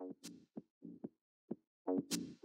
Thank you.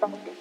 했던 것도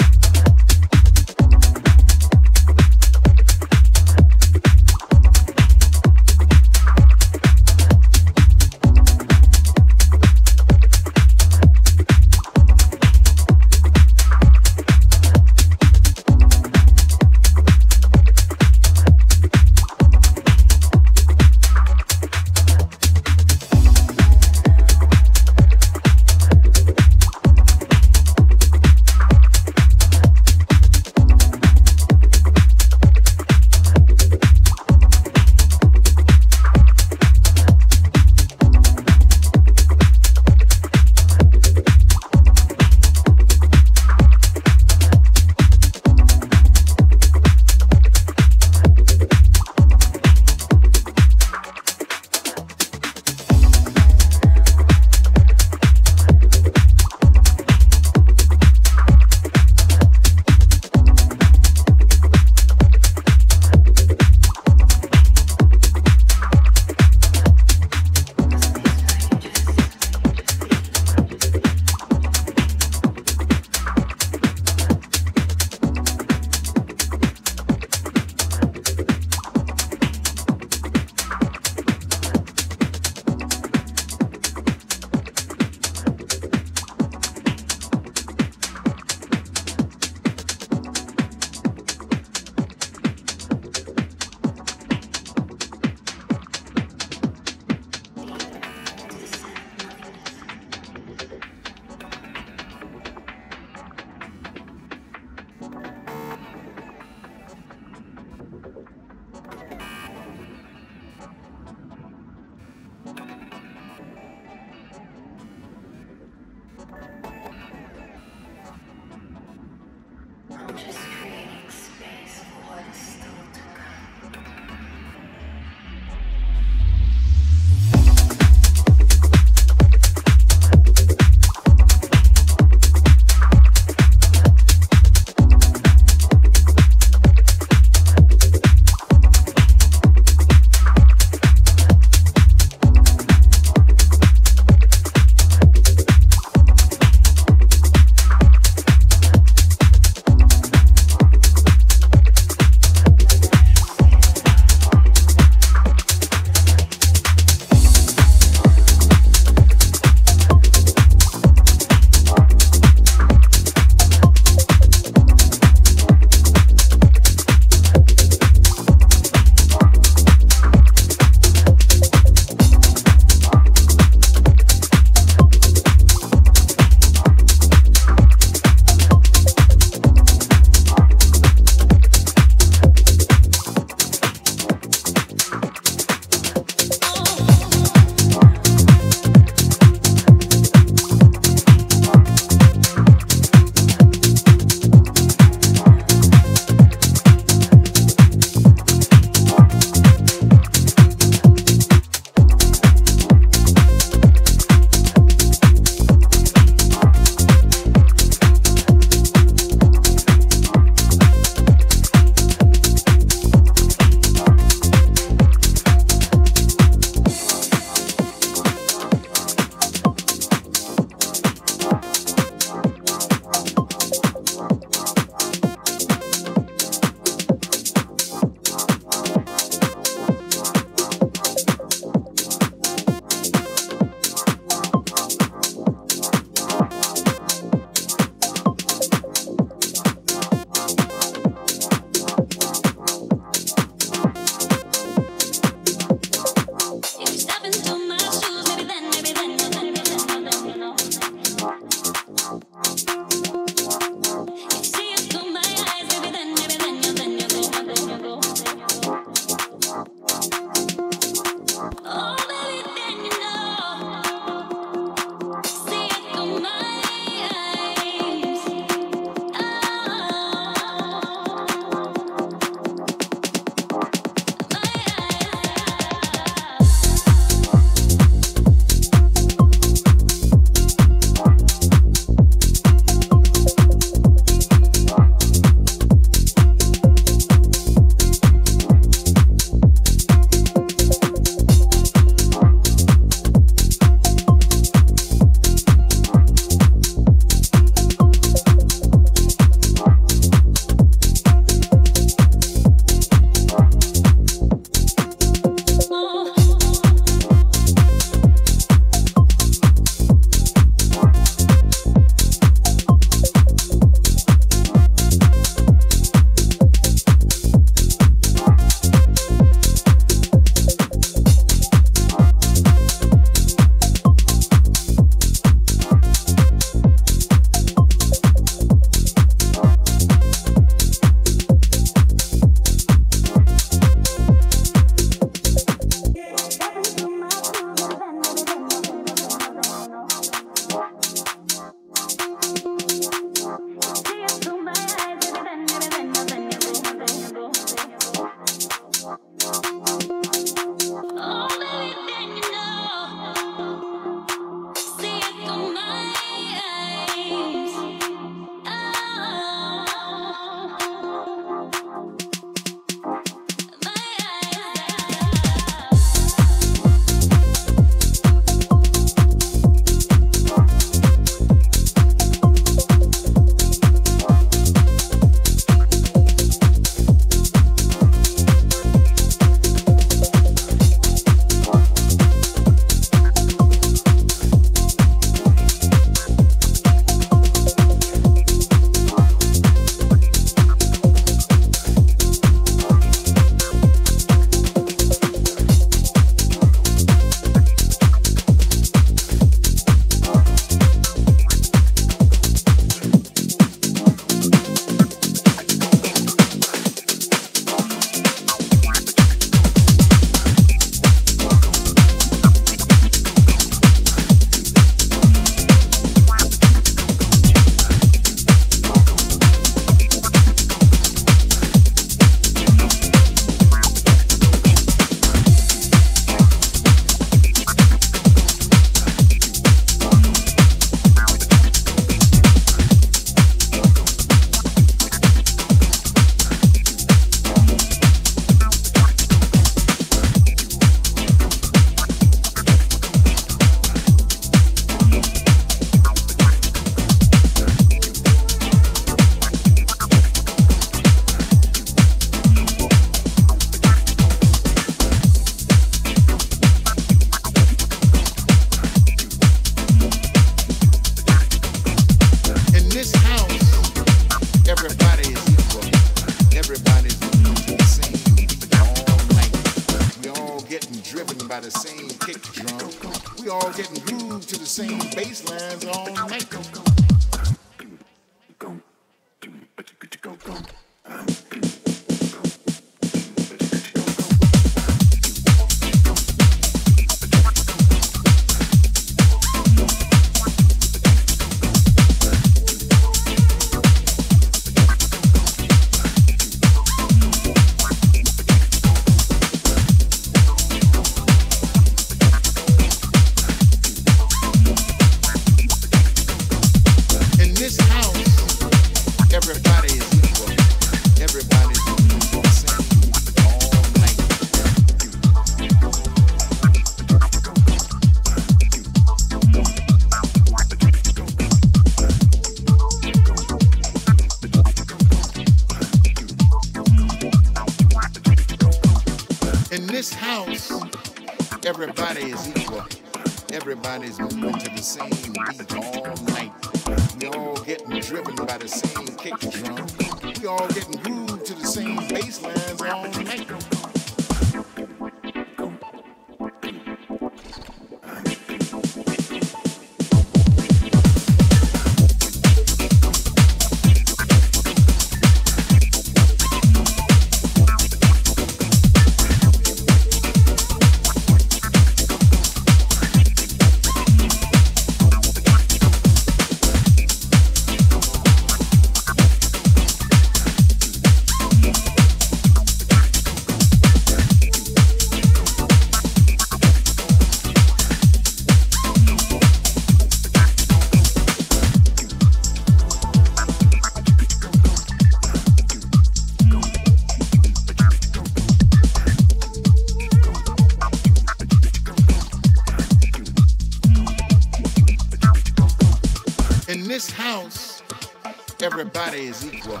Everybody is equal.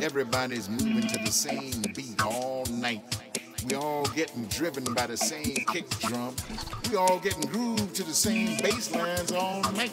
Everybody's moving to the same beat all night. We all getting driven by the same kick drum. We all getting grooved to the same bass lines all night.